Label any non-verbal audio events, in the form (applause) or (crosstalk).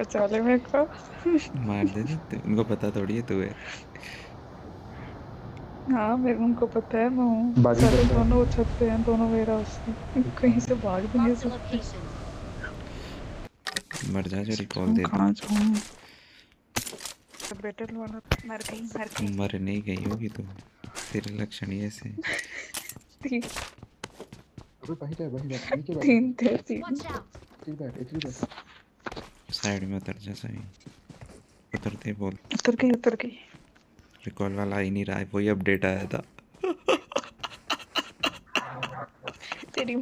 बचा ले मेरे को। मार दे देते उनको पता थोड़ी है तू है। हाँ मेरे उनको पता है मैं हूँ। सारे। दोनों छत पे हैं दोनों वेयर हाउस में कहीं से भाग भी नहीं सकते। मर जा जो रिकॉल दे कहाँ जाऊँ? बेटर वाला मर गई मर गई। मर नहीं गई होगी तू। तेरे लक्षण ही ऐसे। तीन। अबे बाहर है बाहर है नीचे बैठ। तीन थे तीन. नीचे बैठ बैठ। साइड में उतर जा सही। उतरते ही बोल। उतर गई उतर गई। रिकॉल वाला ही नहीं रहा है वही अपडेट आया था। (laughs) तेरी